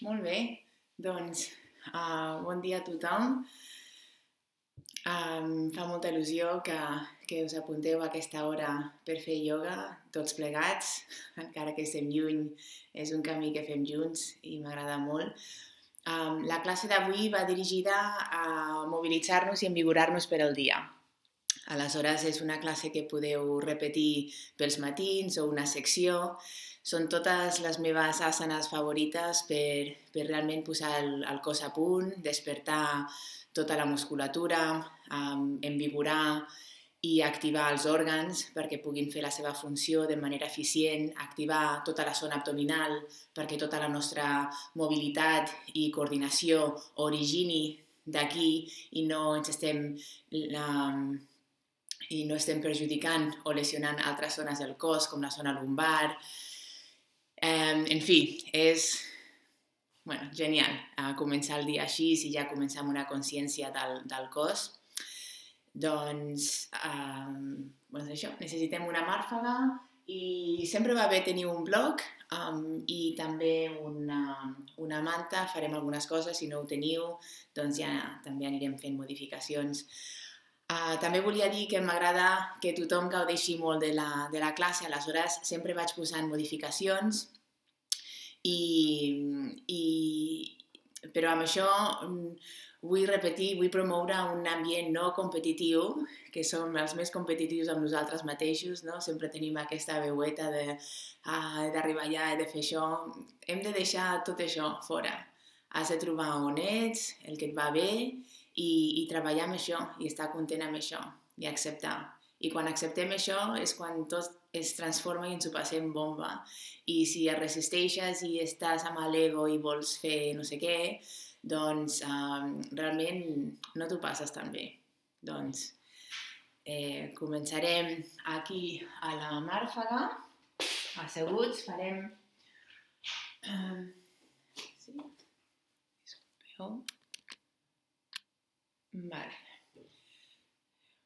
Molt bé, doncs uh, bon dia a tothom. Um, fa molta il·lusió que, que us apunteu a aquesta hora per fer ioga, tots plegats, encara que estem lluny, és un camí que fem junts i m'agrada molt. Um, la classe d'avui va dirigida a mobilitzar-nos i envigorar-nos per al dia. Aleshores, és una classe que podeu repetir pels matins o una secció. Són totes les meves asanes favorites per, per realment posar el, el cos a punt, despertar tota la musculatura, um, envigorar i activar els òrgans perquè puguin fer la seva funció de manera eficient, activar tota la zona abdominal perquè tota la nostra mobilitat i coordinació origini d'aquí i no ens estem um, i no estem perjudicant o lesionant altres zones del cos, com la zona lumbar. Um, en fi, és bueno, genial uh, començar el dia així i ja començar amb una consciència del, del cos. Doncs, um, doncs això, necessitem una màrfaga i sempre va bé tenir un blog um, i també una, una manta, farem algunes coses, si no ho teniu, doncs ja també anirem fent modificacions. Uh, també volia dir que m'agrada que tothom gaudeixi molt de la, de la classe, aleshores sempre vaig posant modificacions i, i, però amb això mm, vull repetir, vull promoure un ambient no competitiu, que som els més competitius amb nosaltres mateixos, no? sempre tenim aquesta veueta ah, d'arribar allà, he de fer això. Hem de deixar tot això fora. Has de trobar on ets, el que et va bé i, i treballar amb això i estar content amb això i acceptar. I quan acceptem això és quan tot es transforma i ens ho passem bomba. I si es resisteixes i estàs amb l'ego i vols fer no sé què, doncs um, realment no t'ho passes tan bé. Doncs eh, començarem aquí a la màrfaga, asseguts, farem... Um, sí? Veu? Vale.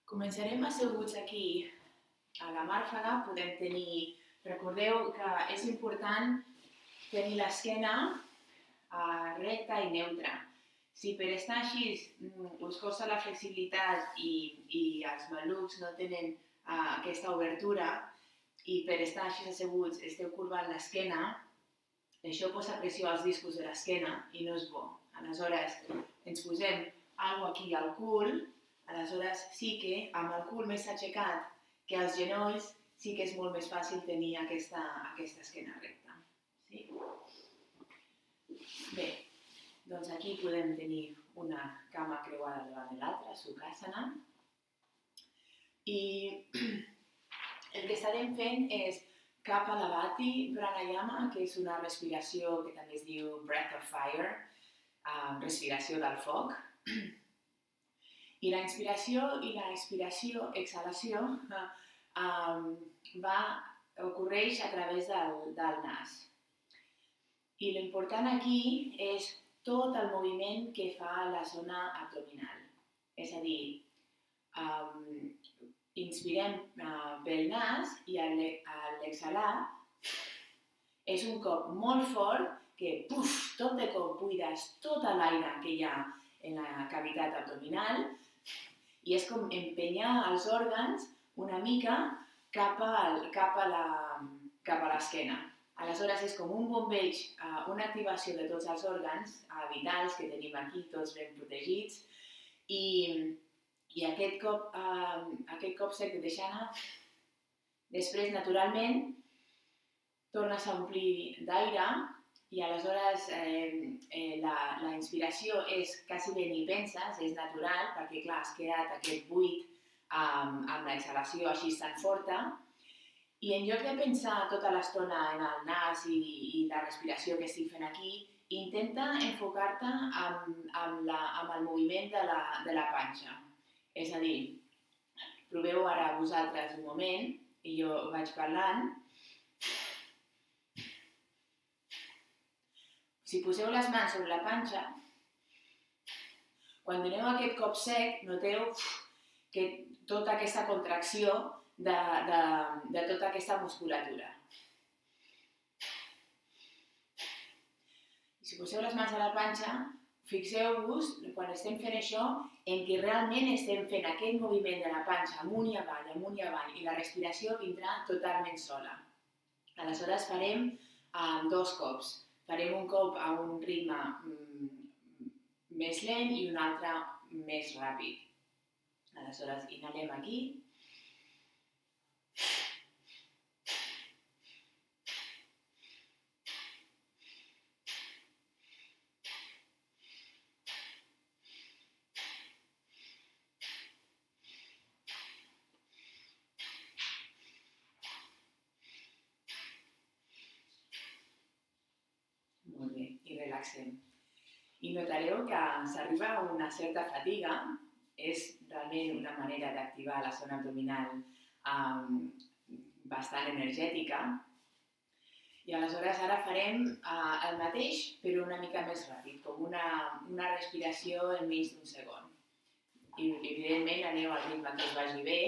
Començarem asseguts aquí a la màrfaga. Podem tenir... Recordeu que és important tenir l'esquena uh, recta i neutra. Si per estar així mm, us costa la flexibilitat i, i els malucs no tenen uh, aquesta obertura i per estar així asseguts esteu curvant l'esquena, això posa pressió als discos de l'esquena i no és bo. Aleshores, ens posem algo aquí al cul, aleshores sí que amb el cul més aixecat que els genolls sí que és molt més fàcil tenir aquesta, aquesta esquena recta. Sí? Bé, doncs aquí podem tenir una cama creuada davant de l'altra, Sukhasana. I el que estarem fent és Kapalabhati Pranayama, que és una respiració que també es diu Breath of Fire, respiració del foc, i la inspiració i la expiració, exhalació, um, va, ocorreix a través del, del nas. I l'important aquí és tot el moviment que fa la zona abdominal. És a dir, um, inspirem uh, pel nas i a l'exhalar és un cop molt fort que puf, tot de cop buides tot l'aire que hi ha en la cavitat abdominal i és com empenyar els òrgans una mica cap, al, cap a a l'esquena. Aleshores és com un bombeig, uh, una activació de tots els òrgans vitals que tenim aquí, tots ben protegits, i, i aquest cop, uh, aquest cop sec de deixar anar, després naturalment tornes a omplir d'aire i aleshores eh, eh, la, la inspiració és quasi bé ni penses, és natural, perquè clar, has quedat aquest buit amb, amb l'exhalació així tan forta, i en lloc de pensar tota l'estona en el nas i, i la respiració que estic fent aquí, intenta enfocar-te amb, amb, la, amb el moviment de la, de la panxa. És a dir, proveu ara vosaltres un moment, i jo vaig parlant, Si poseu les mans sobre la panxa, quan doneu aquest cop sec, noteu que tota aquesta contracció de, de, de tota aquesta musculatura. Si poseu les mans a la panxa, fixeu-vos, quan estem fent això, en què realment estem fent aquest moviment de la panxa amunt i avall, amunt i avall, i la respiració vindrà totalment sola. Aleshores farem um, dos cops. Farem un cop a un ritme mm, més lent i un altre més ràpid. Aleshores, inhalem aquí. Molt bé, i relaxem. I que s'arriba a una certa fatiga, és realment una manera d'activar la zona abdominal um, bastant energètica. I aleshores ara farem uh, el mateix, però una mica més ràpid, com una, una respiració en menys d'un segon. I evidentment aneu al ritme que us vagi bé.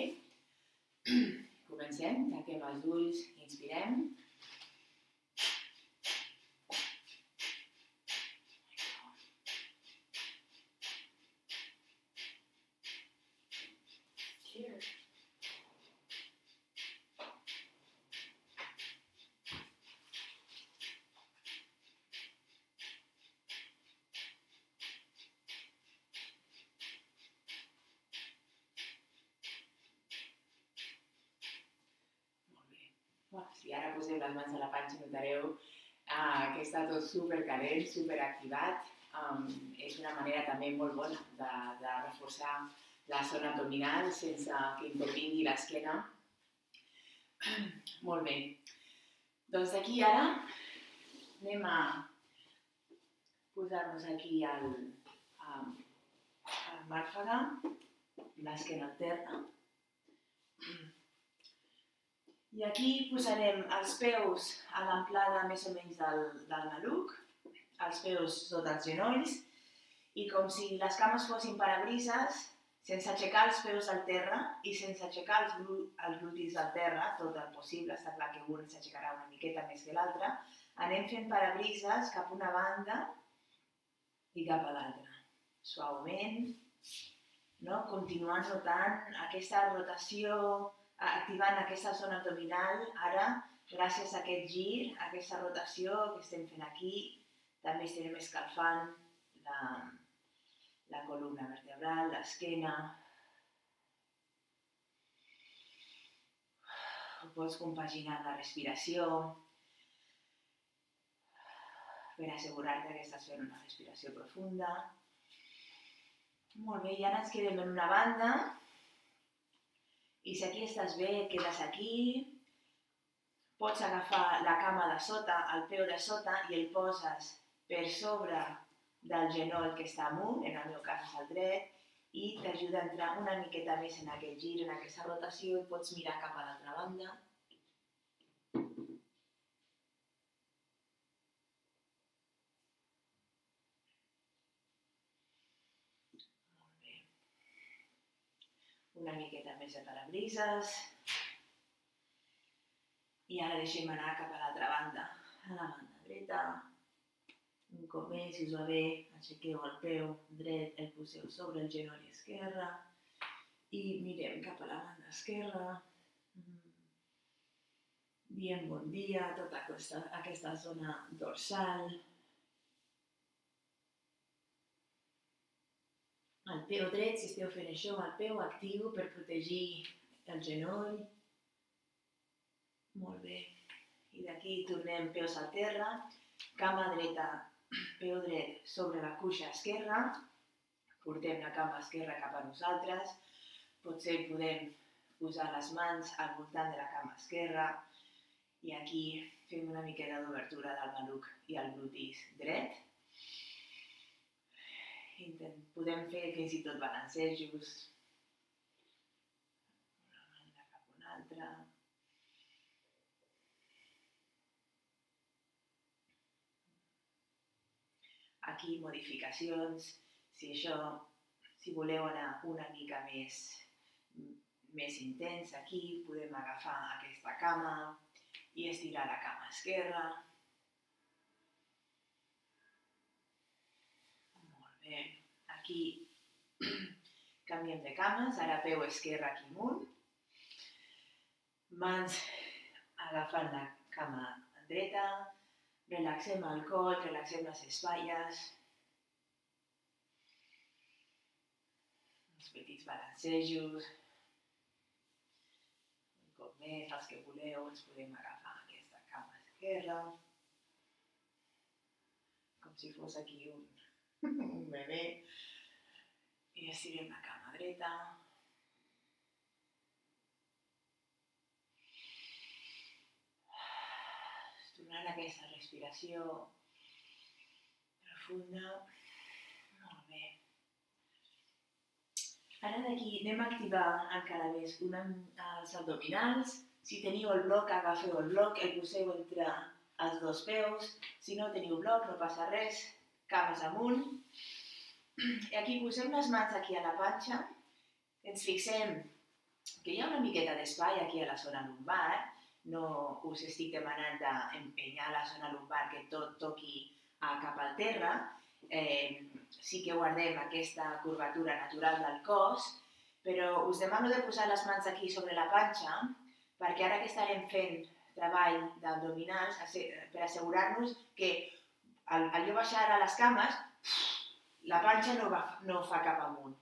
Comencem, tanquem els ulls, inspirem. Si ara posem les mans a la panxa notareu uh, que està tot supercalent, superactivat. Um, és una manera també molt bona de, de reforçar la zona abdominal sense que intervingui l'esquena. Molt bé. Doncs d'aquí ara anem a posar-nos aquí al, al, al màrfaga, l'esquena al terra. I aquí posarem els peus a l'amplada més o menys del, del maluc, els peus sota els genolls, i com si les cames fossin parabrises, sense aixecar els peus al terra i sense aixecar els, glu els glutis al terra, tot el possible, està clar que un s'aixecarà una miqueta més que l'altre, anem fent parabrises cap a una banda i cap a l'altra, suaument, no? continuant notant aquesta rotació activant aquesta zona abdominal, ara, gràcies a aquest gir, a aquesta rotació que estem fent aquí, també estem escalfant la, la columna vertebral, l'esquena. Ho pots compaginar amb la respiració per assegurar-te que estàs fent una respiració profunda. Molt bé, i ara ens quedem en una banda i si aquí estàs bé, et quedes aquí. Pots agafar la cama de sota, el peu de sota, i el poses per sobre del genoll que està amunt, en el meu cas és el dret, i t'ajuda a entrar una miqueta més en aquest gir, en aquesta rotació, i pots mirar cap a l'altra banda. una de parabrises. I ara deixem anar cap a l'altra banda, a la banda dreta. Un cop més, si us va bé, aixequeu el peu dret, el poseu sobre el genoll esquerre i mirem cap a la banda esquerra. Diem bon dia a tota aquesta, aquesta zona dorsal, el peu dret, si esteu fent això, el peu actiu per protegir el genoll. Molt bé. I d'aquí tornem peus a terra, cama dreta, peu dret sobre la cuixa esquerra, portem la cama esquerra cap a nosaltres, potser podem posar les mans al voltant de la cama esquerra. I aquí fem una miqueta d'obertura del maluc i el glutis dret podem fer fins i tot balancejos. Una banda cap a una altra. Aquí modificacions, si això, si voleu anar una mica més, més intens, aquí podem agafar aquesta cama i estirar la cama esquerra bé. Aquí canviem de cames, ara peu esquerre aquí amunt. Mans agafant la cama dreta, relaxem el coll, relaxem les espatlles. Uns petits balancejos. Un cop més, els que voleu, ens podem agafar aquesta cama esquerra. Com si fos aquí un, un bebè. I estirem la cama dreta. Tornant aquesta respiració profunda. Molt bé. Ara d'aquí anem a activar encara més una, els abdominals. Si teniu el bloc, agafeu el bloc, el poseu entre els dos peus. Si no teniu bloc, no passa res. Cames amunt. I aquí posem les mans aquí a la panxa. Ens fixem que hi ha una miqueta d'espai aquí a la zona lumbar no us estic demanant d'empenyar la zona lumbar que tot toqui uh, cap al terra, eh, sí que guardem aquesta curvatura natural del cos, però us demano de posar les mans aquí sobre la panxa, perquè ara que estarem fent treball d'abdominals, per assegurar-nos que al, al jo baixar a les cames, la panxa no, va, no fa cap amunt,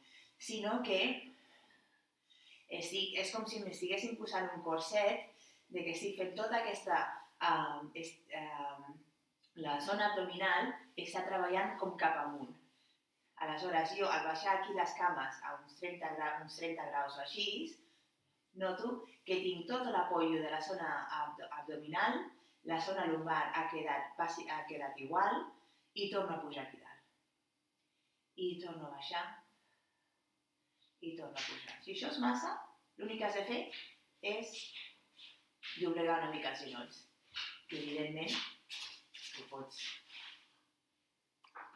sinó que estic, és com si m'estiguessin posant un corset de que estic fent tota aquesta... Uh, est, uh, la zona abdominal està treballant com cap amunt. Aleshores, jo al baixar aquí les cames a uns 30, graus, uns 30 graus o així, noto que tinc tot l'apoyo de la zona abd abdominal, la zona lumbar ha quedat, ha quedat igual i torno a pujar aquí dalt. I torno a baixar i torno a pujar. Si això és massa, l'únic que has de fer és doblegar una mica els genolls. I evidentment ho pots,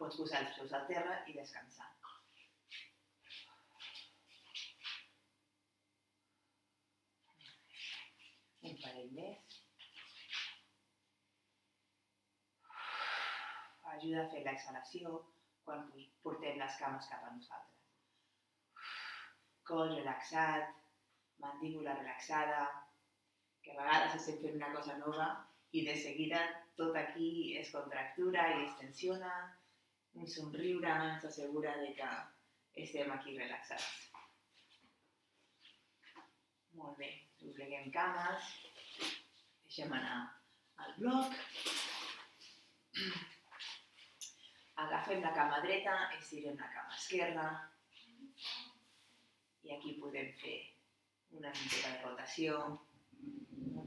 pots posar els peus al terra i descansar. Un parell més. Ajuda a fer l'exhalació quan portem les cames cap a nosaltres. Coll relaxat, mandíbula relaxada, que a vegades estem fent una cosa nova i de seguida tot aquí es contractura i es tensiona, un somriure ens assegura de que estem aquí relaxats. Molt bé, dobleguem cames, deixem anar al bloc, agafem la cama dreta, estirem la cama esquerra i aquí podem fer una mica de rotació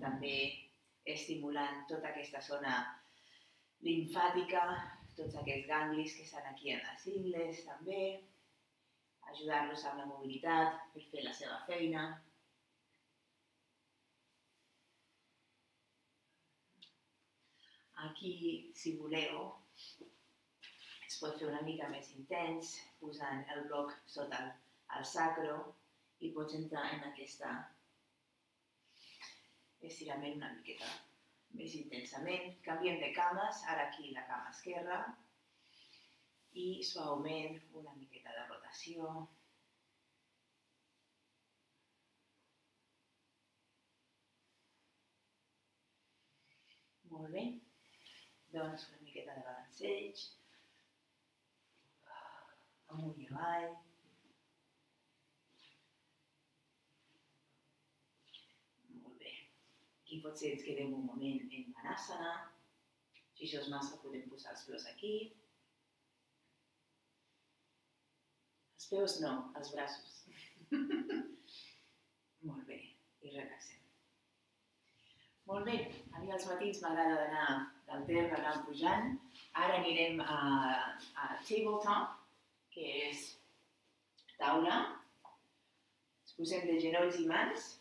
també estimulant tota aquesta zona linfàtica, tots aquests ganglis que estan aquí en les ingles també, ajudar-los amb la mobilitat per fer la seva feina. Aquí, si voleu, pot fer una mica més intens, posant el bloc sota el, el sacro i pots entrar en aquesta estirament una miqueta més intensament. Canviem de cames, ara aquí la cama esquerra i suaument una miqueta de rotació. Molt bé. Doncs una miqueta de balanceig. Amunt i avall. i potser ens quedem un moment en Manasana. Si això és massa, podem posar els peus aquí. Els peus no, els braços. Molt bé, i relaxem. Molt bé, a mi als matins m'agrada d'anar del terra, anar pujant. Ara anirem a, a tabletop, que és taula. Ens posem de genolls i mans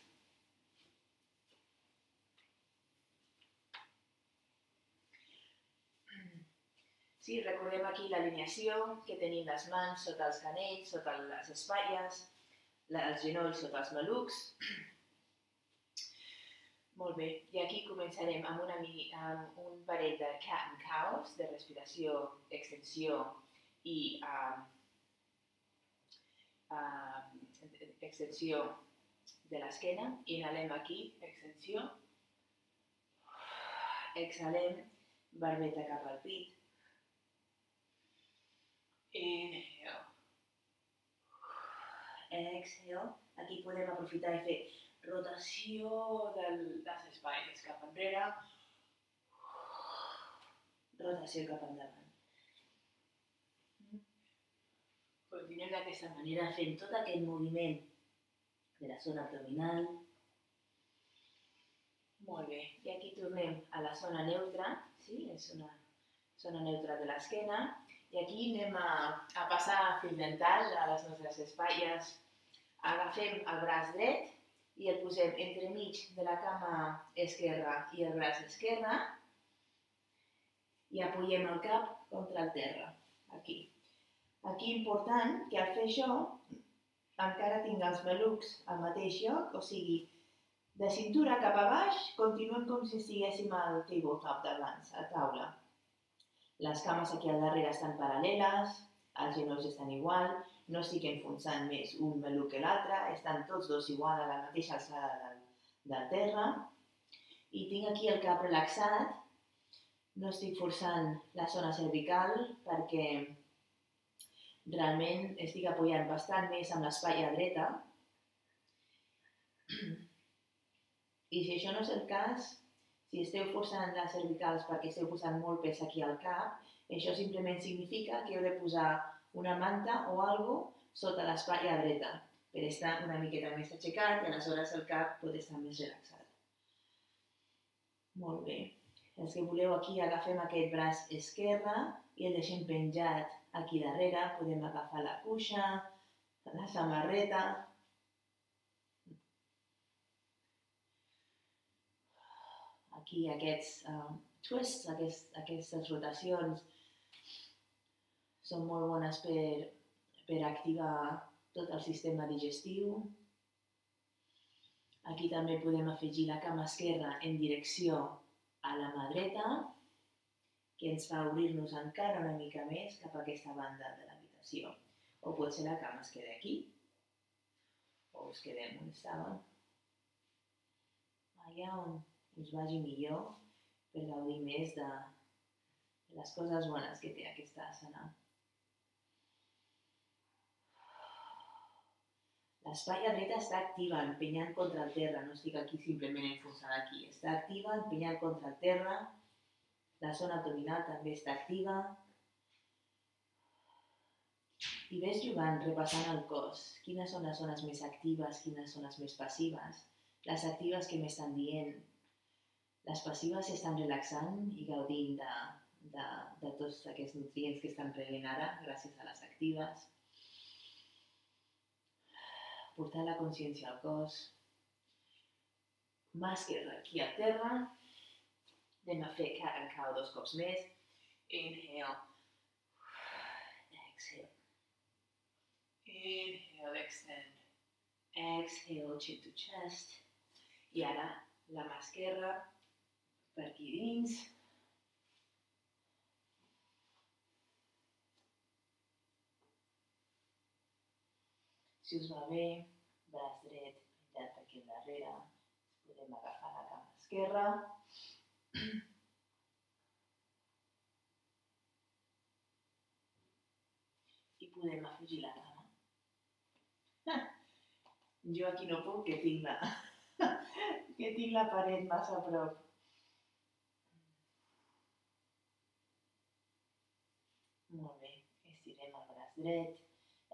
Sí, recordem aquí l'alineació, que tenim les mans sota els canells, sota les espatlles, els genolls sota els malucs. Molt bé, i aquí començarem amb, una, amb un parell de cat and cows, de respiració, extensió i uh, uh, extensió de l'esquena, inhalem aquí, extensió, exhalem, barbeta cap al pit, inhale, exhale, aquí podem aprofitar i fer rotació del, dels espais cap enrere, rotació cap endavant. Continuem d'aquesta manera fent tot aquest moviment de la zona abdominal. Molt bé. I aquí tornem a la zona neutra, sí? és una zona neutra de l'esquena. I aquí anem a, a passar fil dental a les nostres espatlles. Agafem el braç dret i el posem entremig de la cama esquerra i el braç esquerre i apoyem el cap contra el terra, aquí. Important que al fer això encara tinc els malucs al mateix lloc, o sigui, de cintura cap a baix, continuem com si estiguéssim al tabletop d'abans, a taula. Les cames aquí al darrere estan paral·leles, els genolls estan igual, no estic enfonsant més un maluc que l'altre, estan tots dos igual a la mateixa alçada del, del terra. I tinc aquí el cap relaxat, no estic forçant la zona cervical perquè realment estic apoyant bastant més amb l'espatlla dreta. I si això no és el cas, si esteu forçant les cervicals perquè esteu posant molt pes aquí al cap, això simplement significa que heu de posar una manta o algo sota l'espatlla dreta per estar una miqueta més aixecat i aleshores el cap pot estar més relaxat. Molt bé. Els que voleu aquí agafem aquest braç esquerre i el deixem penjat Aquí darrere podem agafar la cuixa, la samarreta. Aquí aquests uh, twists, aquests, aquestes rotacions, són molt bones per, per activar tot el sistema digestiu. Aquí també podem afegir la cama esquerra en direcció a la mà dreta que ens fa obrir-nos encara una mica més cap a aquesta banda de l'habitació. O potser la cama es queda aquí, o us quedem on estàvem, allà on us vagi millor per gaudir més de, les coses bones que té aquesta asana. L'espatlla dreta està activa, empenyant contra el terra, no estic aquí simplement enfonsada aquí, està activa, empenyant contra el terra, la zona abdominal també està activa. I ves jugant, repassant el cos. Quines són les zones més actives, quines són les més passives. Les actives que m'estan dient. Les passives estan relaxant i gaudint de, de, de tots aquests nutrients que estan rebent ara gràcies a les actives. Portar la consciència al cos. Mà esquerra aquí a terra, Anem a fer and cow dos cops més. Inhale. Exhale. Inhale, extend. Exhale, chin to chest. I ara la mà esquerra per aquí dins. Si us va bé, braç dret, penjat aquí darrere, podem agafar la cama esquerra i podem afegir la cama. Jo aquí no puc, que tinc la, que tinc la paret massa a prop. Molt bé, estirem el braç dret,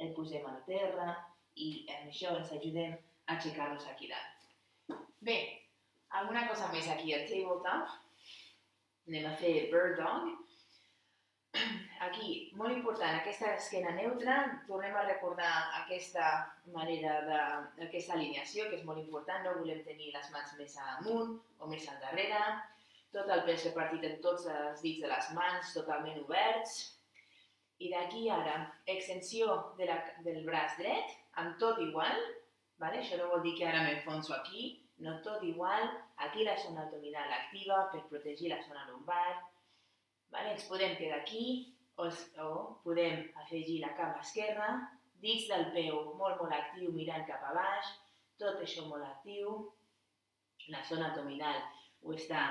el posem al terra i amb això ens ajudem a aixecar-nos aquí dalt. Bé, alguna cosa més aquí al tabletop. Anem a fer bird dog. Aquí, molt important, aquesta esquena neutra, tornem a recordar aquesta manera de, aquesta alineació, que és molt important, no volem tenir les mans més amunt o més al darrere, tot el pes repartit en tots els dits de les mans, totalment oberts, i d'aquí ara, extensió de la, del braç dret, amb tot igual, vale? això no vol dir que ara m'enfonso aquí, no tot igual, aquí la zona abdominal activa per protegir la zona lumbar, vale? ens podem quedar aquí o, o podem afegir la cama esquerra, dits del peu molt, molt actiu, mirant cap a baix, tot això molt actiu, la zona abdominal ho està,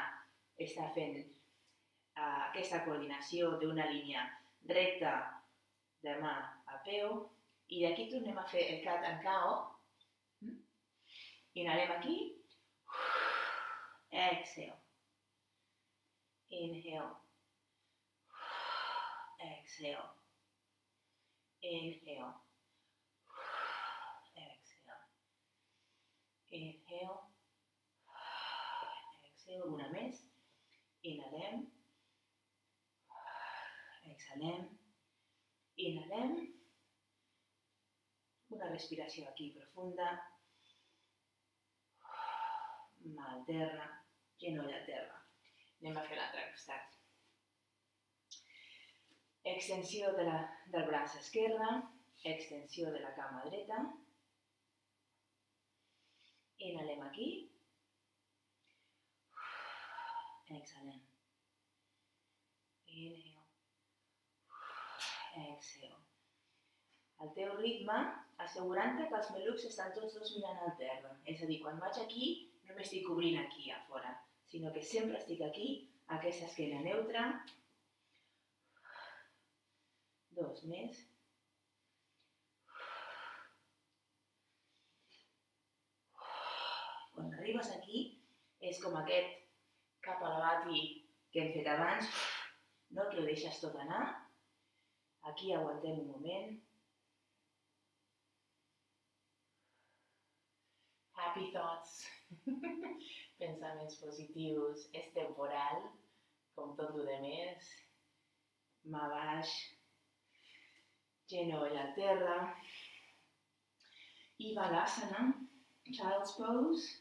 està fent uh, aquesta coordinació d'una línia recta de mà a peu, i d'aquí tornem a fer el cat en cao, inhalem aquí, exhale, inhale, exhale, inhale, Inhale. Exhale una més. Inhalem. Exhalem. Inhalem. Una respiració aquí profunda. Mà al terra, genoll a terra. Anem a fer l'altre costat. Extensió de la, del braç esquerre, extensió de la cama dreta, Inhalem aquí. Exhalem. Inhale. Exhale. Al teu ritme, assegurant-te que els melucs estan tots dos mirant al terra. És a dir, quan vaig aquí, no m'estic cobrint aquí a fora, sinó que sempre estic aquí, aquesta esquena neutra. Dos més. Quan arribes aquí, és com aquest cap bati que hem fet abans, no? que ho deixes tot anar. Aquí aguantem un moment. Happy thoughts, pensaments positius, és temporal, com tot el més. Mà baix, genoll a terra. I Balasana, Child's Pose.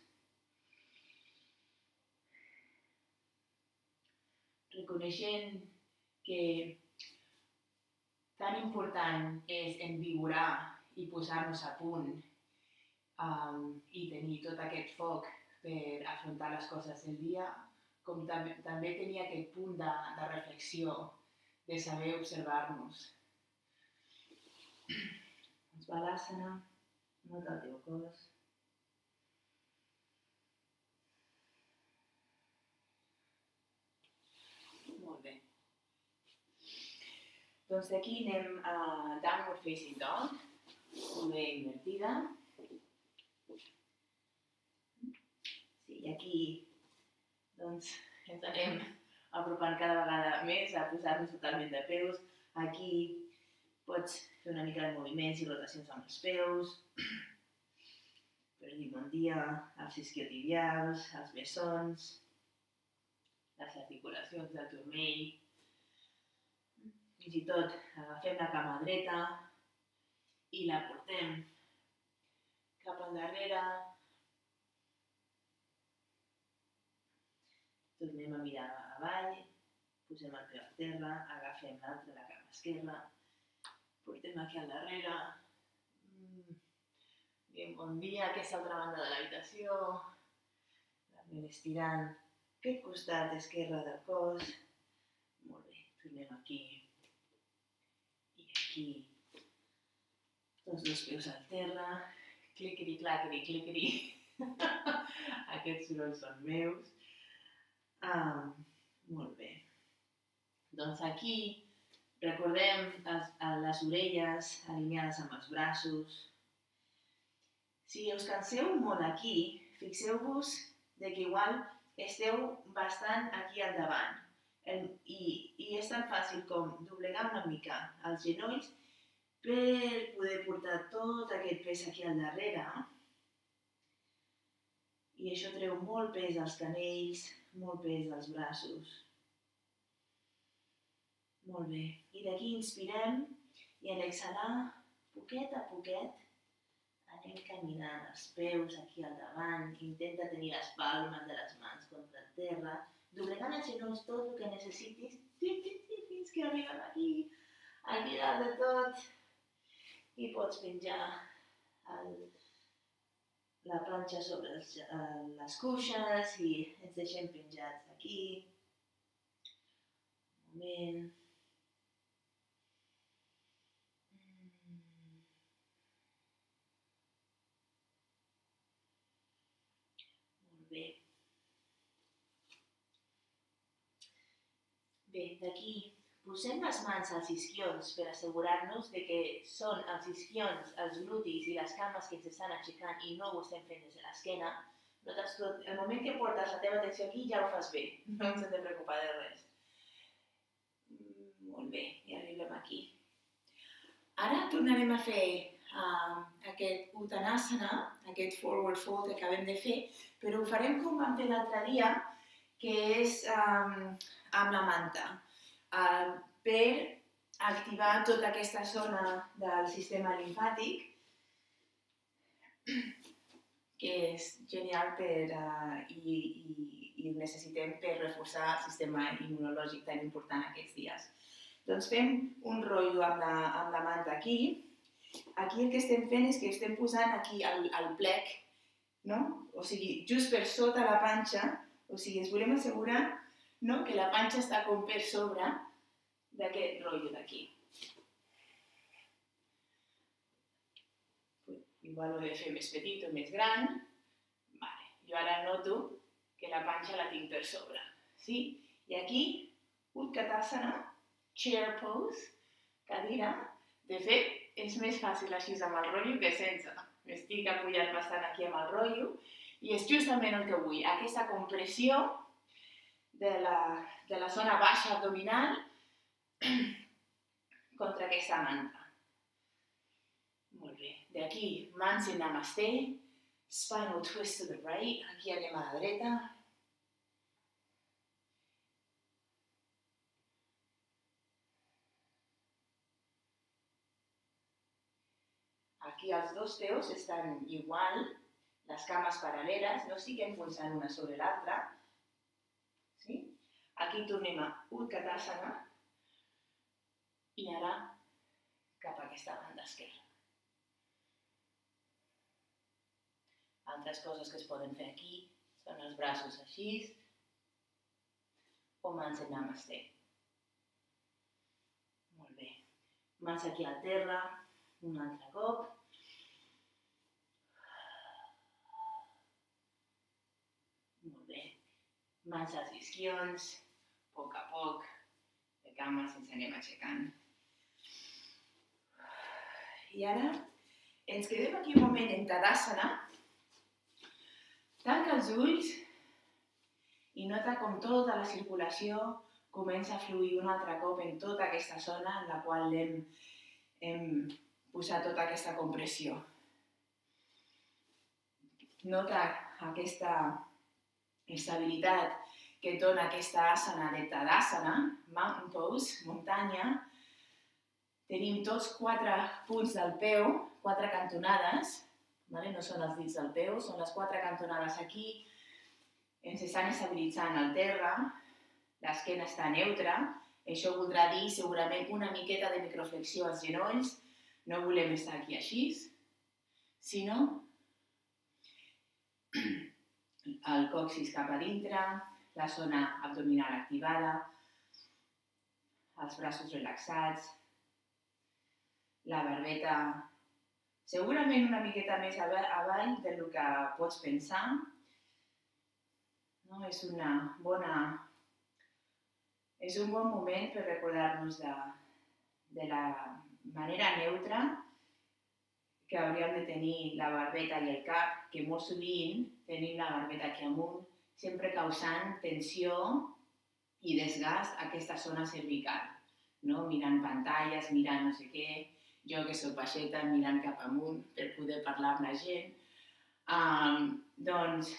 reconeixent que tan important és envigorar i posar-nos a punt um, i tenir tot aquest foc per afrontar les coses del dia, com tam també tenir aquest punt de, de reflexió, de saber observar-nos. Ens balasana, nota el teu cos. Doncs d'aquí anem a Downward Facing Dog, una invertida. Sí, aquí doncs, ens anem apropant cada vegada més a posar-nos totalment de peus. Aquí pots fer una mica de moviments i rotacions amb els peus, per dir bon dia als isquiotibials, als bessons, les articulacions del turmell, fins i tot agafem la cama dreta i la portem cap al darrere. Tornem a mirar avall, posem el peu a terra, agafem l'altra, la cama esquerra, portem aquí al darrere, mm. Diem bon dia, aquesta altra banda de l'habitació, també estirant aquest costat esquerre del cos. Molt bé, tornem aquí aquí tots dos peus al terra, cliquiri, claquiri, cliquiri. Aquests sorolls són meus. Ah, molt bé. Doncs aquí recordem les, les orelles alineades amb els braços. Si us canseu molt aquí, fixeu-vos que igual esteu bastant aquí al davant i, i és tan fàcil com doblegar una mica els genolls per poder portar tot aquest pes aquí al darrere. I això treu molt pes als canells, molt pes als braços. Molt bé. I d'aquí inspirem i en exhalar, poquet a poquet, anem caminant els peus aquí al davant, intenta tenir les palmes de les mans contra el terra, doblegant els genolls tot el que necessitis fins que arriben aquí al mirar de tot i pots penjar el, la planxa sobre els, eh, les cuixes i ens deixem penjats aquí. Un moment. Bé, d'aquí posem les mans als isquions per assegurar-nos de que són els isquions, els glutis i les cames que ens estan aixecant i no ho estem fent des de l'esquena. Notes tot, el moment que portes la teva atenció aquí ja ho fas bé, no ens hem de preocupar de res. Mm, molt bé, i arribem aquí. Ara tornarem a fer uh, aquest Uttanasana, aquest forward fold que acabem de fer, però ho farem com vam fer l'altre dia, que és um, amb la manta uh, per activar tota aquesta zona del sistema limfàtic, que és genial per, uh, i, i, i necessitem per reforçar el sistema immunològic tan important aquests dies. Doncs fem un rotllo amb la, amb la manta aquí. Aquí el que estem fent és que estem posant aquí el, el plec, no? o sigui, just per sota la panxa, o sigui, ens volem assegurar no? que la panxa està com per sobre d'aquest rotllo d'aquí. Igual ho he de fer més petit o més gran. Vale. Jo ara noto que la panxa la tinc per sobre. Sí? I aquí, Utkatasana, chair pose, cadira. De fet, és més fàcil així amb el rotllo que sense. M'estic apujant bastant aquí amb el rotllo i és justament el que vull. Aquesta compressió de la, de la zona baixa abdominal contra aquesta manta. Molt bé. D'aquí, namasté, spinal twist to the right, aquí a la dreta. Aquí els dos peus estan igual, les cames paral·leles, no estic enfonsant una sobre l'altra. Aquí tornem a Utkatasana, i ara cap a aquesta banda esquerra. Altres coses que es poden fer aquí són els braços així o mans en namaste. Molt bé. Mans aquí al terra, un altre cop. Molt bé. Mans als isquions, a poc a poc, de cames ens anem aixecant. I ara ens quedem aquí un moment en Tadasana. Tanca els ulls i nota com tota la circulació comença a fluir un altre cop en tota aquesta zona en la qual hem, hem posat tota aquesta compressió. Nota aquesta estabilitat que dona aquesta asana de Tadasana, mountain pose, muntanya, Tenim tots quatre punts del peu, quatre cantonades, vale? no són els dits del peu, són les quatre cantonades aquí, ens estan estabilitzant el terra, l'esquena està neutra, això voldrà dir segurament una miqueta de microflexió als genolls, no volem estar aquí així, sinó el coxis cap a dintre, la zona abdominal activada, els braços relaxats, la barbeta segurament una miqueta més avall del que pots pensar. No? És una bona... És un bon moment per recordar-nos de, de la manera neutra que hauríem de tenir la barbeta i el cap, que molt sovint tenim la barbeta aquí amunt, sempre causant tensió i desgast a aquesta zona cervical, no? mirant pantalles, mirant no sé què, jo que sóc baixeta mirant cap amunt per poder parlar amb la gent. Um, doncs,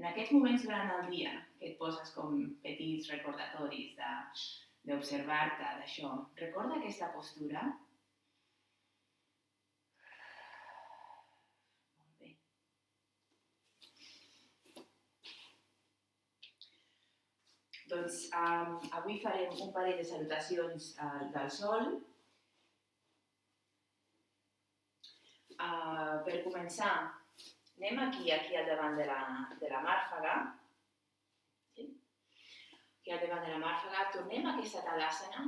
en aquests moments durant el dia que et poses com petits recordatoris d'observar-te d'això, recorda aquesta postura. Molt bé. Doncs um, avui farem un parell de salutacions uh, del sol, Uh, per començar, anem aquí, aquí al davant de la, de la màrfaga. Sí? Aquí al davant de la màrfaga, tornem a aquesta tadàsana.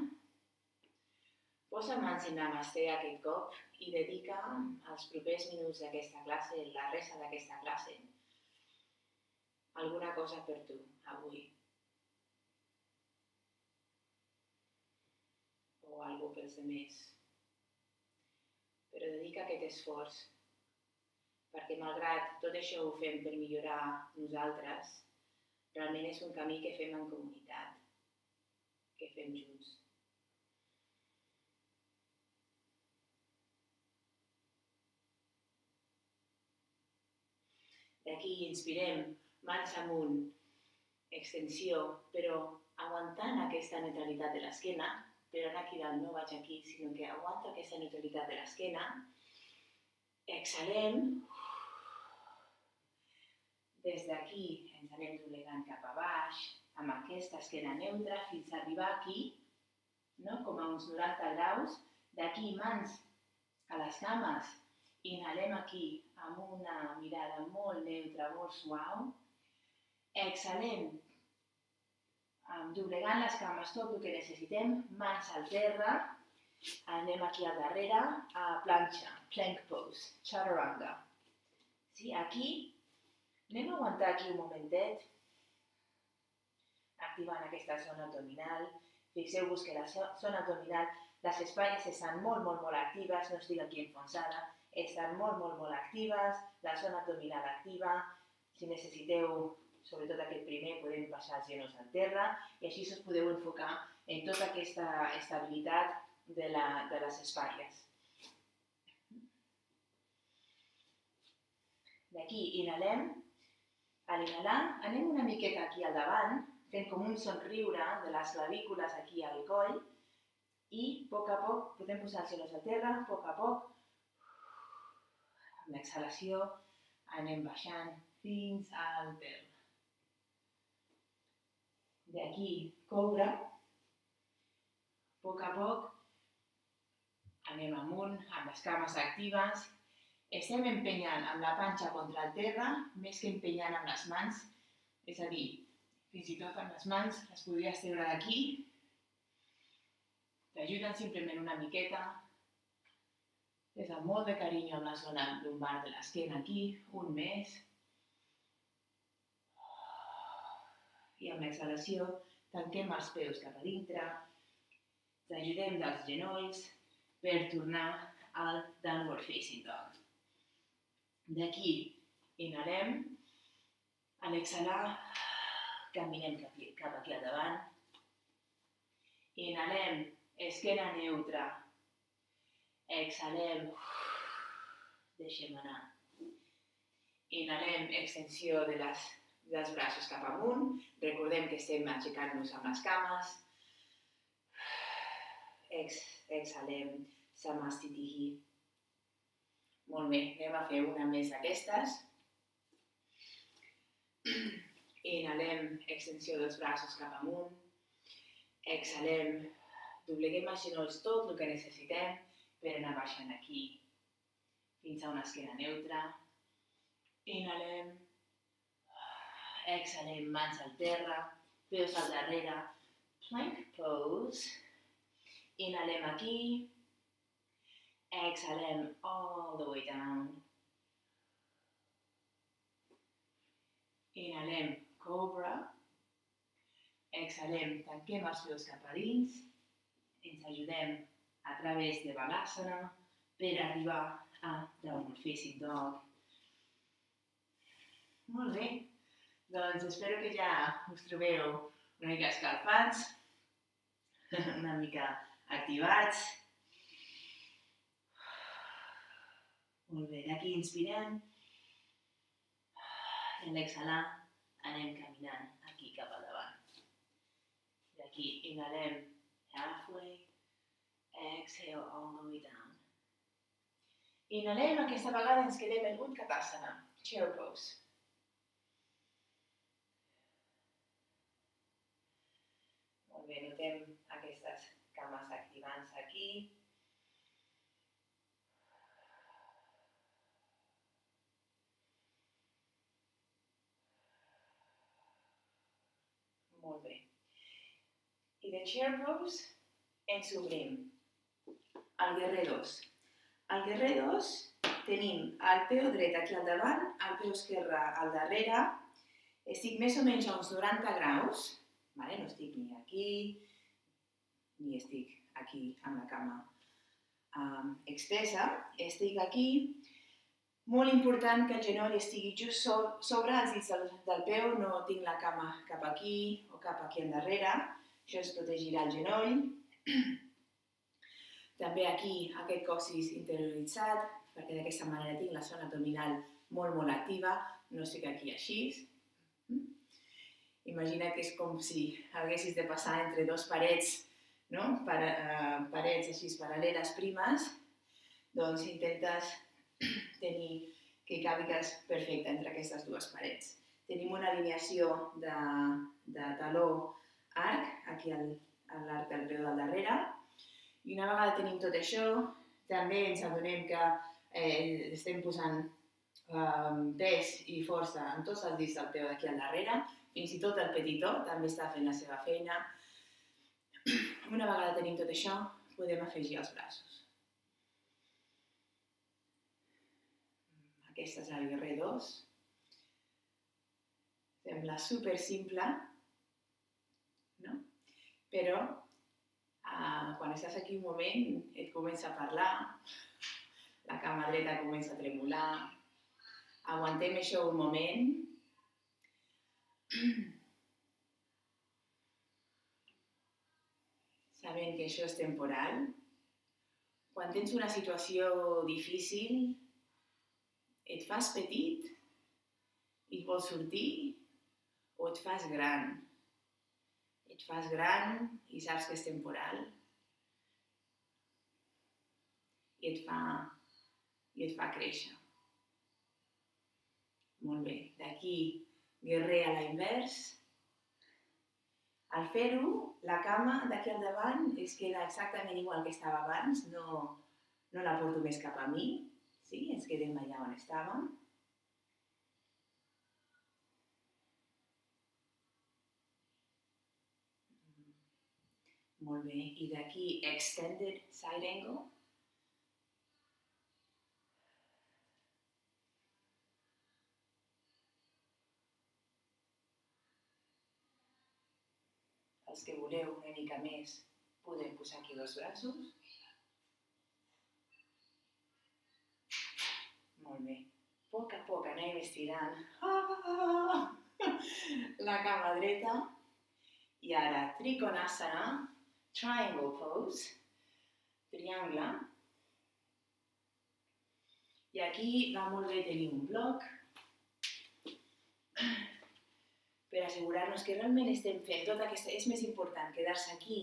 Posa mans en namasté aquest cop i dedica els propers minuts d'aquesta classe, la resta d'aquesta classe, alguna cosa per tu, avui. Pels demés. Però dedica aquest esforç, perquè malgrat tot això ho fem per millorar nosaltres, realment és un camí que fem en comunitat, que fem junts. D'aquí inspirem mans amunt, extensió, però aguantant aquesta neutralitat de l'esquena, però ara aquí dalt no vaig aquí, sinó que aguanto aquesta neutralitat de l'esquena, exhalem, des d'aquí ens anem doblegant cap a baix, amb aquesta esquena neutra, fins a arribar aquí, no? com a uns 90 graus, d'aquí mans a les cames, inhalem aquí amb una mirada molt neutra, molt suau. Exhalem, doblegant les cames tot el que necessitem, mans al terra, anem aquí al darrere, a planxa, plank pose, chaturanga. Sí, aquí, anem a aguantar aquí un momentet, activant aquesta zona abdominal. Fixeu-vos que la zona abdominal, les espatlles estan molt, molt, molt actives, no estic aquí enfonsada, estan molt, molt, molt actives, la zona abdominal activa, si necessiteu, sobretot aquest primer, podem passar els genolls al terra i així us podeu enfocar en tota aquesta estabilitat de, la, de les espatlles. D'aquí inhalem, a l'inhalar anem una miqueta aquí al davant, fent com un somriure de les clavícules aquí al coll i a poc a poc podem posar els genolls al terra, a poc a poc amb l'exhalació anem baixant fins al terra. D'aquí, cobra. A poc a poc anem amunt amb les cames actives. Estem empenyant amb la panxa contra el terra més que empenyant amb les mans. És a dir, fins i tot amb les mans les podries treure d'aquí. T'ajuden simplement una miqueta des amb molt de carinyo amb la zona lumbar de l'esquena aquí, un més. I amb l'exhalació tanquem els peus cap a dintre, ens ajudem dels genolls per tornar al downward facing dog. D'aquí inhalem, a l'exhalar caminem cap aquí al davant, inhalem, esquena neutra, Exhalem. Deixem anar. Inhalem, extensió de les, dels braços cap amunt. Recordem que estem aixecant-nos amb les cames. Ex, exhalem, samastitihi. Molt bé, anem a fer una més d'aquestes. Inhalem, extensió dels braços cap amunt. Exhalem, dobleguem els genolls tot el que necessitem per anar baixant aquí fins a una esquena neutra. Inhalem, exhalem, mans al terra, peus al darrere, plank pose. Inhalem aquí, exhalem all the way down. Inhalem, cobra. Exhalem, tanquem els peus cap a dins. Ens ajudem a través de Balasana per arribar a Downward Facing Dog. Molt bé, doncs espero que ja us trobeu una mica escalfats, una mica activats. Molt bé, d'aquí inspirem, i en l'exhalar anem caminant aquí cap al davant. D'aquí inhalem halfway, Exhale all the way down. Inhalem, aquesta vegada ens quedem en Utkatasana, chair pose. Molt bé, notem aquestes cames activant-se aquí. Molt bé. I de chair pose ens obrim al guerrer 2. Al guerrer 2 tenim el peu dret aquí al davant, el peu esquerre al darrere, estic més o menys a uns 90 graus, vale? no estic ni aquí, ni estic aquí amb la cama um, extesa. Estic aquí. Molt important que el genoll estigui just so sobre els dits del, peu, no tinc la cama cap aquí o cap aquí endarrere. Això es protegirà el genoll. També aquí aquest cossis interioritzat, perquè d'aquesta manera tinc la zona abdominal molt, molt activa, no estic aquí així. Imagina que és com si haguessis de passar entre dos parets, no? Per, uh, parets així paral·leles primes, doncs intentes tenir que càbigues perfecte entre aquestes dues parets. Tenim una alineació de, de taló arc, aquí al, a l'arc del peu del darrere, i una vegada tenim tot això, també ens adonem que eh, estem posant eh, pes i força en tots els dits del peu d'aquí al darrere, fins i tot el petitó també està fent la seva feina. Una vegada tenim tot això, podem afegir els braços. Aquesta és la guerrer 2. Sembla super simple, no? Però uh, quan estàs aquí un moment et comença a parlar, la cama dreta comença a tremolar, aguantem això un moment, sabent que això és temporal, quan tens una situació difícil, et fas petit i vols sortir o et fas gran. Et fas gran i saps que és temporal i et fa, i et fa créixer. Molt bé, d'aquí guerrer a la invers. Al fer-ho, la cama d'aquí al davant es queda exactament igual que estava abans, no, no la porto més cap a mi, sí? ens quedem allà on estàvem. Molt bé, i d'aquí extended side angle. Els que voleu una mica més, podem posar aquí dos braços. Molt bé. A poc a poc anem estirant la cama dreta. I ara, Trikonasana, Triangle Pose, triangle. I aquí va molt bé tenir un bloc per assegurar-nos que realment estem fent tota aquesta... És més important quedar-se aquí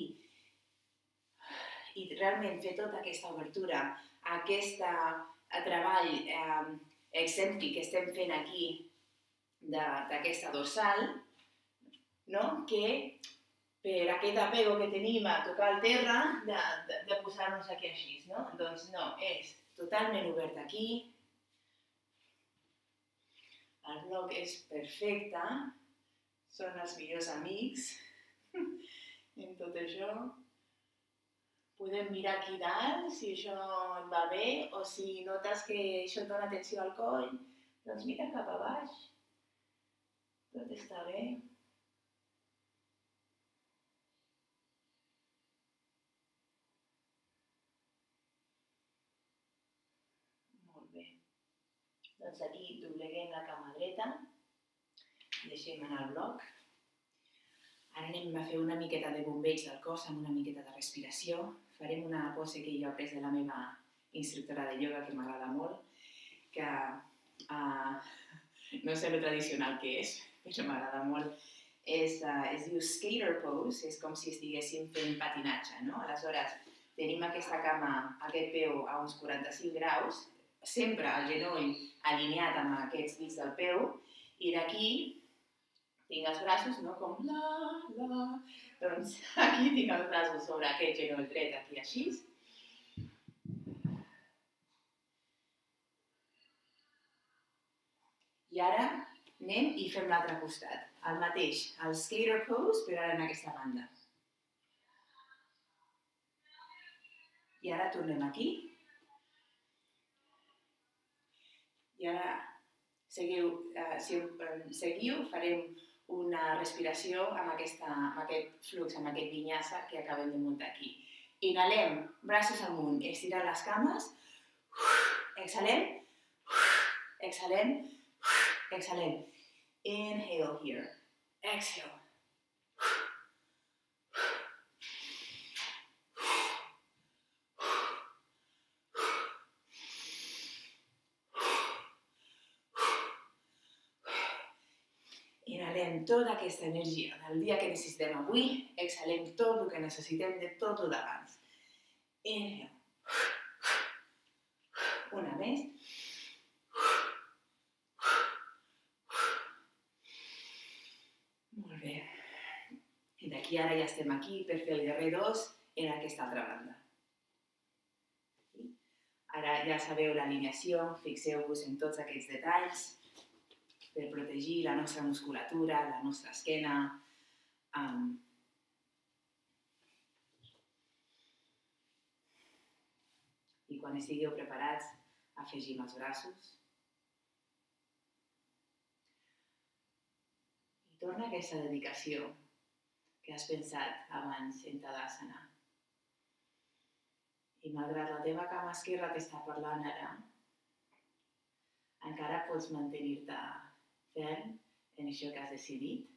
i realment fer tota aquesta obertura, aquesta a treball eh, excèntric que estem fent aquí d'aquesta dorsal, no? que per aquest apego que tenim a tocar el terra, de, de, de posar-nos aquí així, no? Doncs no, és totalment obert aquí, el bloc és perfecte, són els millors amics en tot això. Podem mirar aquí dalt, si això et va bé, o si notes que això et dona atenció al coll, doncs mira cap a baix. Tot està bé. Molt bé. Doncs aquí dobleguem la cama deixem anar el bloc. Ara anem a fer una miqueta de bombeig del cos amb una miqueta de respiració. Farem una pose que jo he après de la meva instructora de yoga que m'agrada molt, que uh, no sé el tradicional que és, però m'agrada molt. És, uh, es diu skater pose, és com si estiguéssim fent patinatge, no? Aleshores, tenim aquesta cama, aquest peu a uns 45 graus, sempre el genoll alineat amb aquests dits del peu, i d'aquí tinc els braços, no? Com la, la... Doncs aquí tinc els braços sobre aquest genoll dret, aquí així. I ara anem i fem l'altre costat. El mateix, el skater pose, però ara en aquesta banda. I ara tornem aquí. I ara seguiu, uh, si uh, seguiu, farem una respiració amb, aquesta, amb aquest flux, amb aquest vinyassa que acabem de muntar aquí. Inhalem, braços amunt, estirant les cames. Exhalem, exhalem, exhalem. Inhale here. Exhale. Inhalem tota aquesta energia del dia que necessitem avui, exhalem tot el que necessitem de tot el d'abans. Una més. Molt bé. I d'aquí ara ja estem aquí per fer el darrer dos en aquesta altra banda. Ara ja sabeu l'alineació, fixeu-vos en tots aquests detalls per protegir la nostra musculatura, la nostra esquena. Um, I quan estigueu preparats, afegim els braços. I torna aquesta dedicació que has pensat abans en Tadasana. I malgrat la teva cama esquerra t'està parlant ara, encara pots mantenir-te ferm en això que has decidit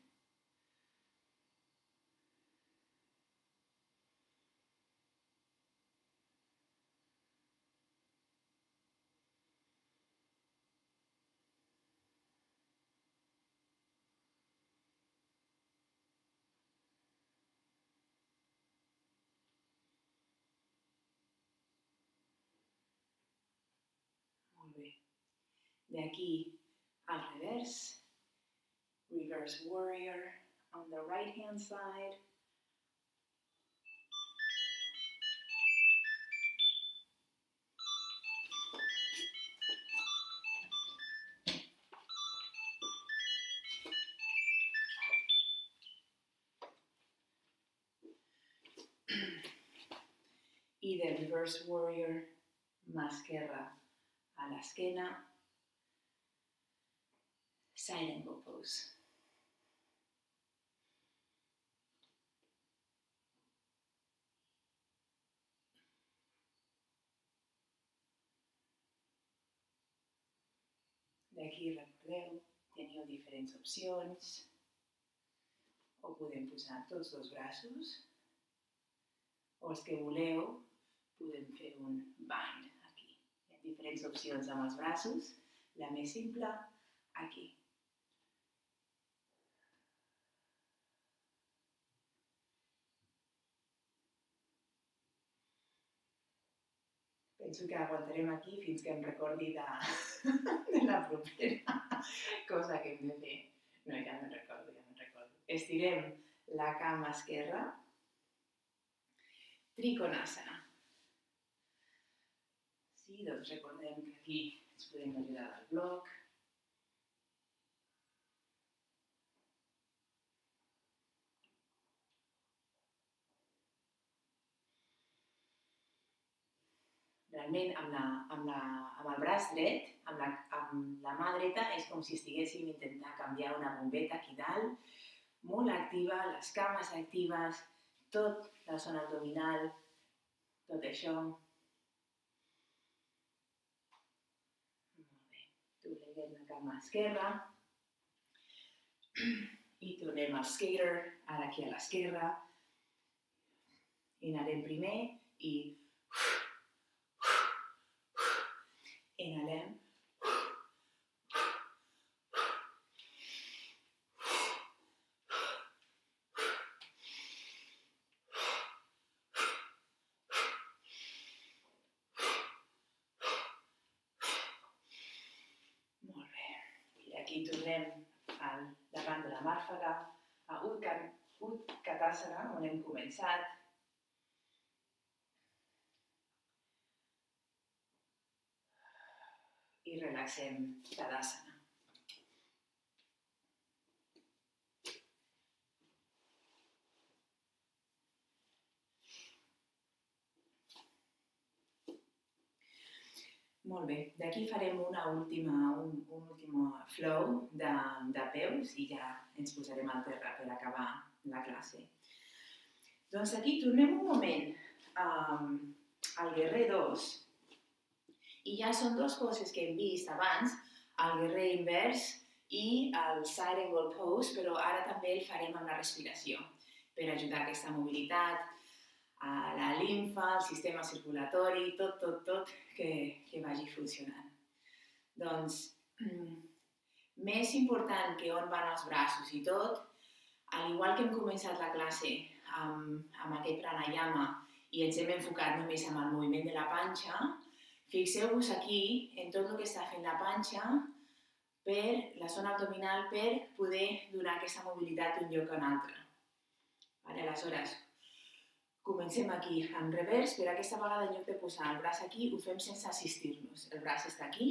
Molt bé. D'aquí al revers, reverse warrior on the right hand side. I de reverse warrior, mà esquerra a l'esquena, side angle pose. D'aquí recordeu, teniu diferents opcions. O podem posar tots dos braços, o els que voleu, podem fer un bind aquí. Hi ha diferents opcions amb els braços. La més simple, aquí. Penso que aguantarem aquí fins que em recordi de, de la propera cosa que hem de fer. No, ja me'n recordo, ja me'n recordo. Estirem la cama esquerra. Trikonasana. Sí, doncs recordem que aquí ens podem ajudar del bloc. Realment amb, la, amb, la, amb el braç dret, amb la, amb la mà dreta, és com si estiguéssim intentant canviar una bombeta aquí dalt, molt activa, les cames actives, tot la zona abdominal, tot això. Molt bé. Dobleguem la cama esquerra i tornem al skater, ara aquí a l'esquerra. Inhalem primer i Inhalem. Molt bé. I aquí tornem al davant de la màrfaga, a Utkatasana, on hem començat. I relaxem Tadasana. Molt bé, d'aquí farem una última, un, un últim flow de, de peus i ja ens posarem al terra per acabar la classe. Doncs aquí tornem un moment um, al guerrer 2 i ja són dues coses que hem vist abans, el guerrer invers i el side angle pose, però ara també el farem amb la respiració per ajudar aquesta mobilitat, a la limfa, el sistema circulatori, tot, tot, tot que, que vagi funcionant. Doncs, més important que on van els braços i tot, al igual que hem començat la classe amb, amb aquest pranayama i ens hem enfocat només amb el moviment de la panxa, fixeu-vos aquí en tot el que està fent la panxa per la zona abdominal per poder donar aquesta mobilitat d'un lloc a un altre. Vale, aleshores, comencem aquí en revers, per aquesta vegada en lloc de posar el braç aquí, ho fem sense assistir-nos. El braç està aquí,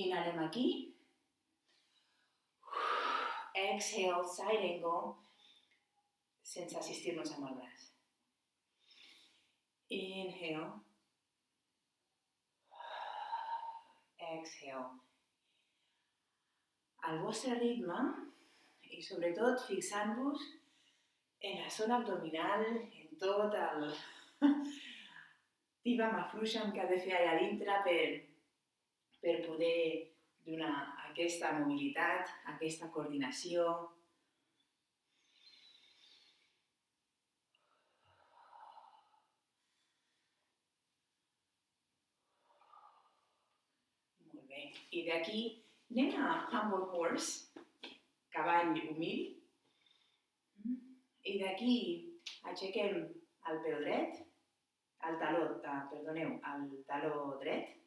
inhalem aquí, exhale, side angle, sense assistir-nos amb el braç. Inhale, exhale. Al vostre ritme i sobretot fixant-vos en la zona abdominal, en tot el tiba mafluixam que ha de fer allà dintre per, per poder donar aquesta mobilitat, aquesta coordinació. Molt I d'aquí anem a Humble Horse, cavall humil. I d'aquí aixequem el peu dret, el taló, ah, perdoneu, el taló dret,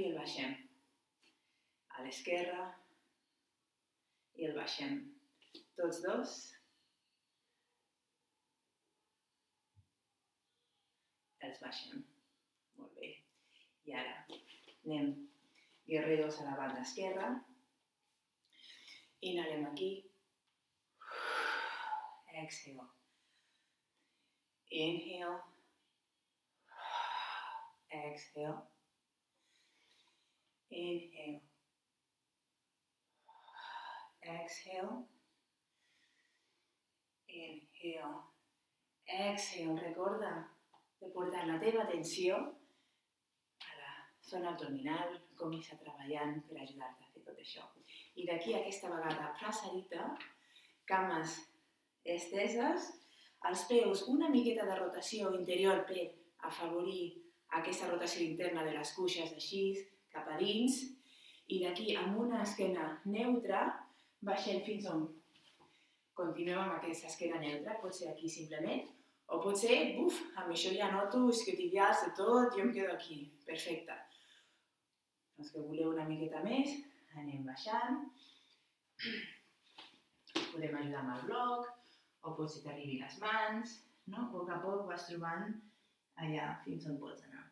i el baixem a l'esquerra i el baixem tots dos. Els baixem. Molt bé. I ara anem guerreros a la banda esquerra. Inhalem aquí. Exhale. Inhale. Exhale. Inhale. Exhale. Inhale. Exhale. Recorda de portar la teva zona abdominal, comença treballant per ajudar-te a fer tot això. I d'aquí aquesta vegada prasarita, cames esteses, els peus una miqueta de rotació interior per afavorir aquesta rotació interna de les cuixes així, cap a dins, i d'aquí amb una esquena neutra baixem fins on continuem amb aquesta esquena neutra, pot ser aquí simplement, o pot ser, buf, amb això ja noto isquiotibials de tot, jo em quedo aquí, perfecte. Els que voleu una miqueta més, anem baixant. Podem ajudar amb el bloc, o potser t'arribi les mans, no? A poc a poc vas trobant allà fins on pots anar.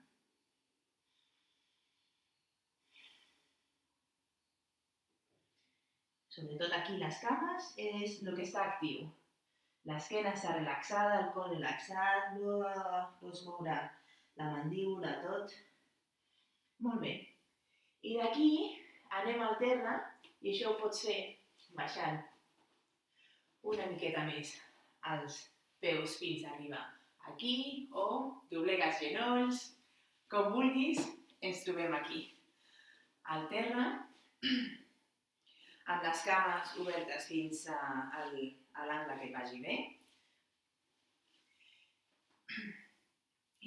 Sobretot aquí les cames és el que està actiu. L'esquena està relaxada, el cor relaxat, pots moure la mandíbula, tot. Molt bé. I d'aquí anem al terra i això ho pots fer baixant una miqueta més els peus fins arribar aquí o doblegues genolls, com vulguis, ens trobem aquí. Al terra, amb les cames obertes fins a, a l'angle que vagi bé.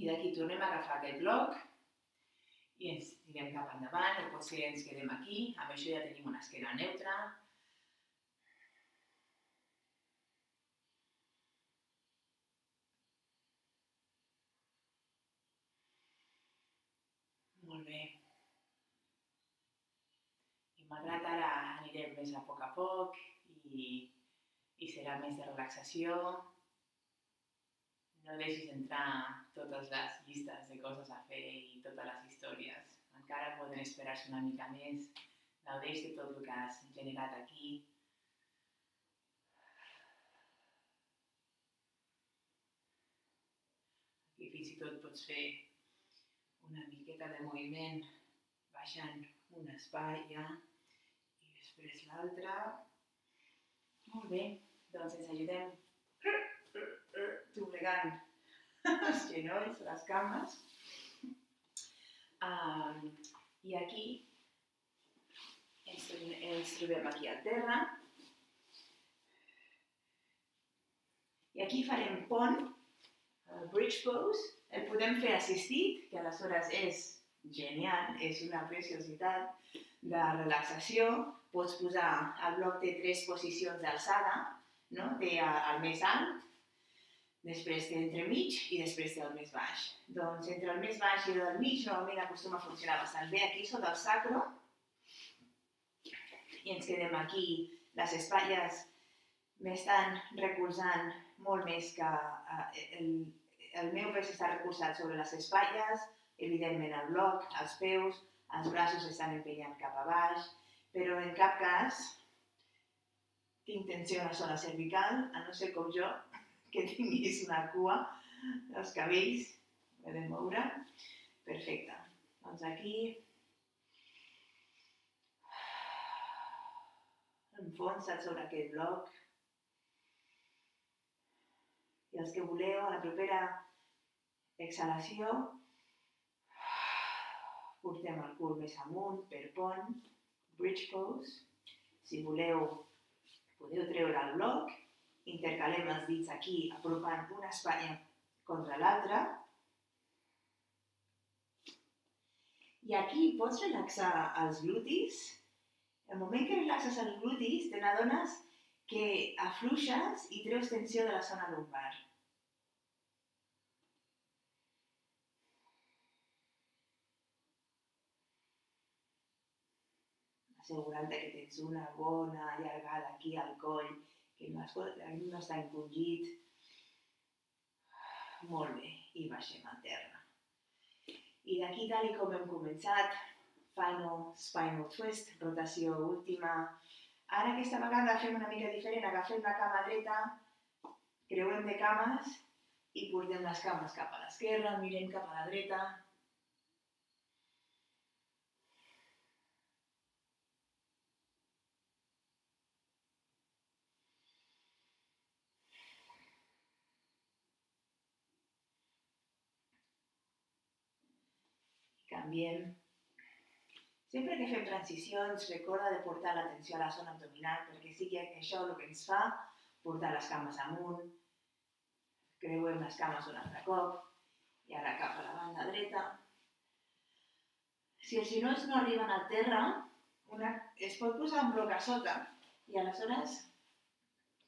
I d'aquí tornem a agafar aquest bloc i ens tirem cap endavant, o potser ens quedem aquí, amb això ja tenim una esquena neutra, Molt bé. I malgrat ara anirem més a poc a poc i, i serà més de relaxació, no deixis entrar totes les llistes de coses a fer i totes les històries. Encara poden esperar-se una mica més. Gaudeix de tot el que has generat aquí. Aquí fins i tot pots fer una miqueta de moviment baixant una espatlla i després l'altra. Molt bé, doncs ens ajudem. Doblem desplegant els genolls, les cames. Um, I aquí ens, ens trobem aquí al terra. I aquí farem pont, el bridge pose. El podem fer assistit, que aleshores és genial, és una preciositat de relaxació. Pots posar, el bloc té tres posicions d'alçada, no? té el més alt, després té entremig i després té el més baix. Doncs entre el més baix i el del mig normalment acostuma a funcionar bastant bé. Aquí sota el sacro i ens quedem aquí. Les espatlles m'estan recolzant molt més que eh, el, el meu pes està recolzat sobre les espatlles, evidentment el bloc, els peus, els braços estan empenyant cap a baix, però en cap cas tinc tensió a la zona cervical, a no ser com jo, que tinguis una cua, els cabells, he de moure. Perfecte. Doncs aquí enfonsa't sobre aquest bloc. I els que voleu, a la propera exhalació, portem el cul més amunt per pont, bridge pose. Si voleu, podeu treure el bloc intercalem els dits aquí, apropant una espatlla contra l'altra. I aquí pots relaxar els glutis. El moment que relaxes els glutis, te n'adones que afluixes i treus tensió de la zona lumbar. Assegurant que tens una bona allargada aquí al coll que no, no està encongit. Molt bé, i baixem a terra. I d'aquí, tal com hem començat, final spinal twist, rotació última. Ara aquesta vegada fem una mica diferent, agafem la cama dreta, creuem de cames i portem les cames cap a l'esquerra, mirem cap a la dreta, canviem. Sempre que fem transicions, recorda de portar l'atenció a la zona abdominal, perquè sí que això el que ens fa portar les cames amunt, creuem les cames un altre cop, i ara cap a la banda dreta. Si els genolls no arriben al terra, una, es pot posar un bloc a sota, i aleshores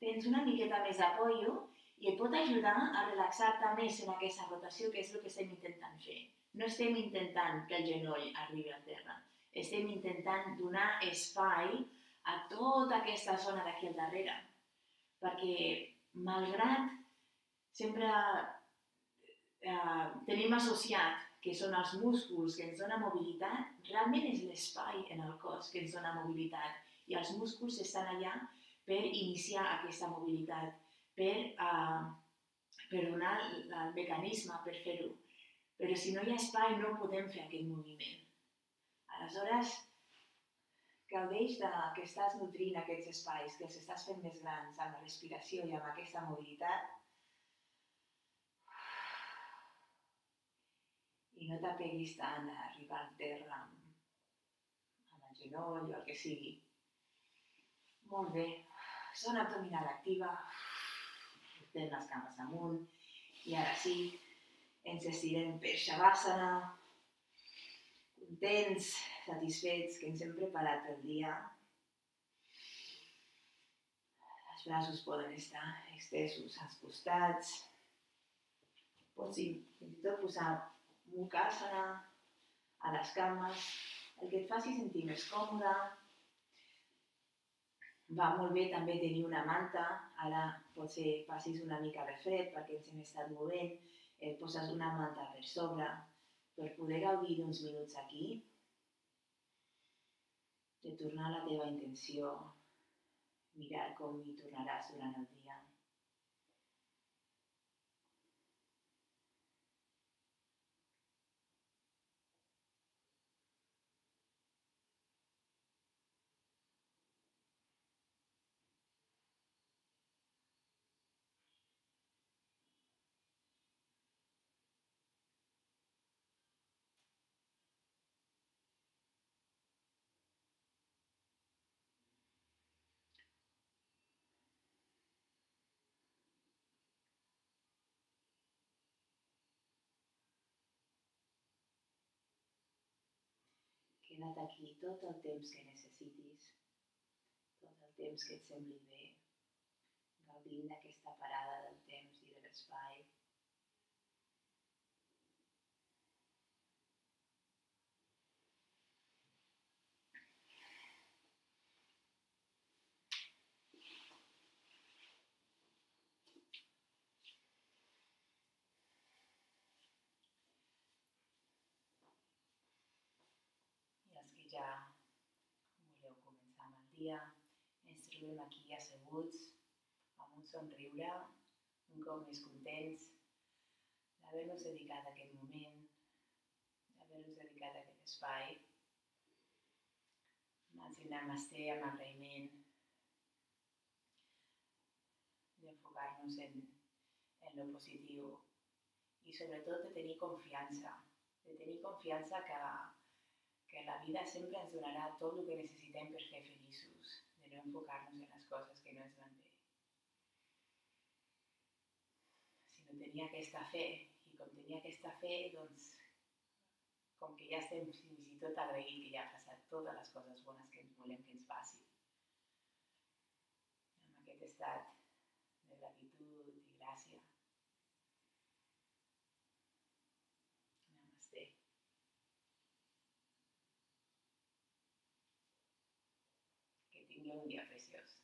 tens una miqueta més d'apoyo i et pot ajudar a relaxar-te més en aquesta rotació, que és el que estem intentant fer. No estem intentant que el genoll arribi a terra, estem intentant donar espai a tota aquesta zona d'aquí al darrere, perquè malgrat sempre eh, tenim associat que són els músculs que ens donen mobilitat, realment és l'espai en el cos que ens dona mobilitat. I els músculs estan allà per iniciar aquesta mobilitat, per, uh, per donar el mecanisme per fer-ho. Però si no hi ha espai no podem fer aquest moviment. Aleshores, gaudeix de que estàs nutrint aquests espais, que els estàs fent més grans amb la respiració i amb aquesta mobilitat. I no t'apeguis tant a arribar al terra amb, el genoll o el que sigui. Molt bé. Zona abdominal activa. Portem les cames amunt. I ara sí, ens estirem per Shavasana, contents, satisfets, que ens hem preparat pel dia. Els braços poden estar extesos als costats. Pots fins i tot posar Mukasana a les cames, el que et faci sentir més còmode. Va molt bé també tenir una manta, ara potser passis una mica de fred perquè ens hem estat movent, eh, poses una manta per sobre per poder gaudir d'uns minuts aquí, de tornar a la teva intenció, mirar com hi tornaràs durant el dia. Queda't aquí tot el temps que necessitis, tot el temps que et sembli bé, gaudint d'aquesta parada del temps i de l'espai. I els que ja voleu dia, ens trobem aquí asseguts, amb un somriure, un cop més contents d'haver-nos dedicat a aquest moment, d'haver-nos dedicat a aquest espai, amb el signe Namaste, amb agraïment, d'enfocar-nos en, en lo positiu i sobretot de tenir confiança, de tenir confiança que, que la vida sempre ens donarà tot el que necessitem per fer feliços, de no enfocar-nos en les coses que no ens van bé. Si no tenia aquesta fe, i com tenia aquesta fe, doncs, com que ja estem fins i tot agraït que ja ha passat totes les coses bones que ens volem que ens passi. Amb aquest estat de gratitud i gràcia. Namaste. Que tingueu un dia preciós.